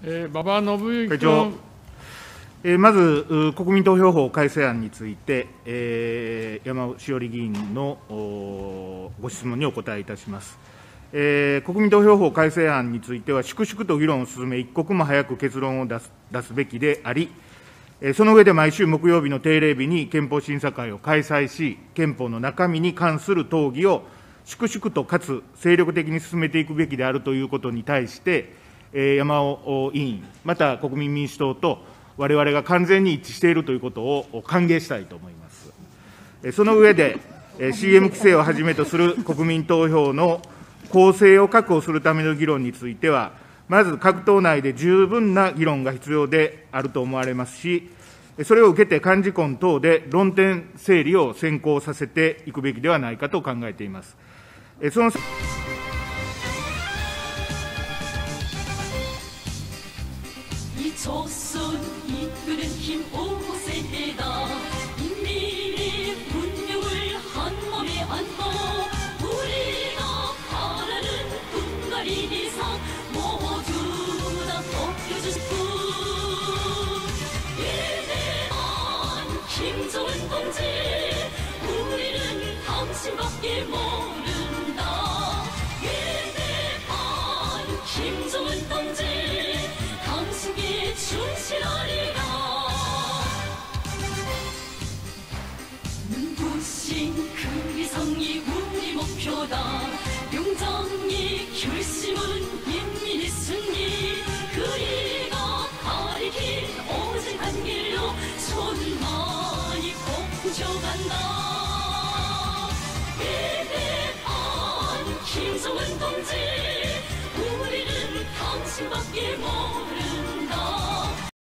えー、馬場信之会長、えー、まず国民投票法改正案について、えー、山尾志織議員のご質問にお答えいたします。えー、国民投票法改正案については、粛々と議論を進め、一刻も早く結論を出す出すべきであり、えー、その上で毎週木曜日の定例日に憲法審査会を開催し、憲法の中身に関する討議を粛々とかつ精力的に進めていくべきであるということに対して、山尾委員、また国民民主党とわれわれが完全に一致しているということを歓迎したいと思います。その上で、CM 規制をはじめとする国民投票の公正を確保するための議論については、まず各党内で十分な議論が必要であると思われますし、それを受けて幹事根等で論点整理を先行させていくべきではないかと考えています。その 조선 이끄는 힘 오세대다. 인민의 운명을 한 몸에 안고 우리가 바라는 분갈이 이상 모두 다 벗겨준 꿈 위대한 김정은 동지 우리는 당신밖에 모른다. 위대한 김정은 동지 결심은 인민의 승리. 그리고 거리 길 오직 한 길로 천만이 꼭부져간다 위대한 김정은 동지 우리는 당신밖에 모르